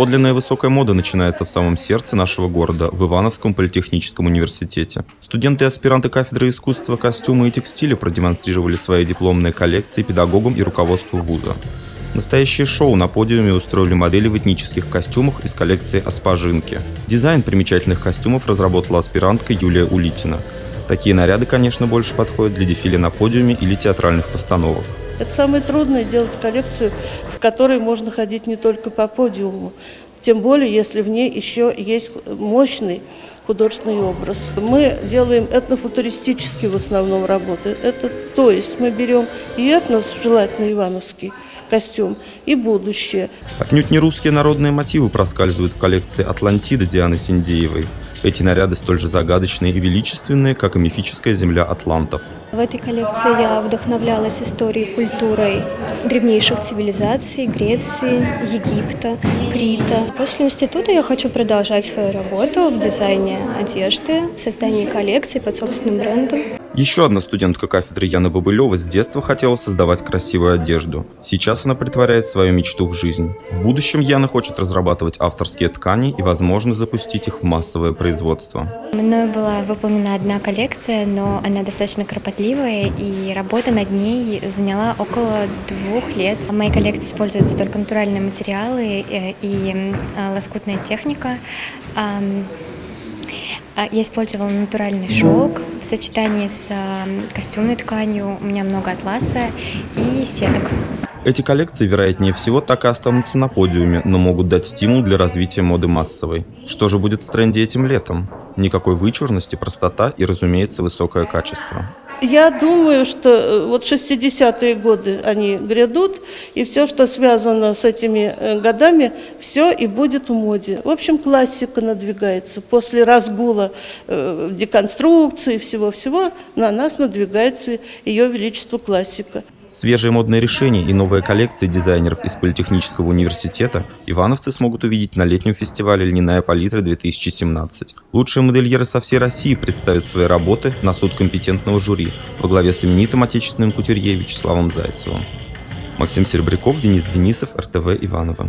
Подлинная высокая мода начинается в самом сердце нашего города, в Ивановском политехническом университете. Студенты и аспиранты кафедры искусства, костюма и текстиля продемонстрировали свои дипломные коллекции педагогам и руководству вуза. Настоящее шоу на подиуме устроили модели в этнических костюмах из коллекции «Аспажинки». Дизайн примечательных костюмов разработала аспирантка Юлия Улитина. Такие наряды, конечно, больше подходят для дефиле на подиуме или театральных постановок. Это самое трудное делать коллекцию, в которой можно ходить не только по подиуму, тем более, если в ней еще есть мощный художественный образ. Мы делаем этнофутуристические в основном работы. Это, то есть мы берем и этнос, желательно ивановский, костюм и будущее. Отнюдь не русские народные мотивы проскальзывают в коллекции «Атлантида» Дианы Синдеевой. Эти наряды столь же загадочные и величественные, как и мифическая земля атлантов. В этой коллекции я вдохновлялась историей, культурой древнейших цивилизаций Греции, Египта, Крита. После института я хочу продолжать свою работу в дизайне одежды, в создании коллекций под собственным брендом. Еще одна студентка кафедры Яна Бабылева с детства хотела создавать красивую одежду. Сейчас она притворяет свою мечту в жизнь. В будущем Яна хочет разрабатывать авторские ткани и, возможно, запустить их в массовое производство. Мною была выполнена одна коллекция, но она достаточно кропотливая, и работа над ней заняла около двух лет. В моей коллекции используются только натуральные материалы э, и лоскутная техника. А, я использовала натуральный шелк в сочетании с костюмной тканью. У меня много атласа и сеток. Эти коллекции, вероятнее всего, так и останутся на подиуме, но могут дать стимул для развития моды массовой. Что же будет в тренде этим летом? Никакой вычурности, простота и, разумеется, высокое качество. Я думаю, что э, вот 60-е годы они грядут, и все, что связано с этими э, годами, все и будет в моде. В общем, классика надвигается. После разгула э, деконструкции всего-всего на нас надвигается ее величество классика. Свежие модные решения и новые коллекции дизайнеров из Политехнического университета ивановцы смогут увидеть на летнем фестивале «Льняная палитра-2017». Лучшие модельеры со всей России представят свои работы на суд компетентного жюри во главе с именитым отечественным кутюрье Вячеславом Зайцевым. Максим Серебряков, Денис Денисов, РТВ Иваново.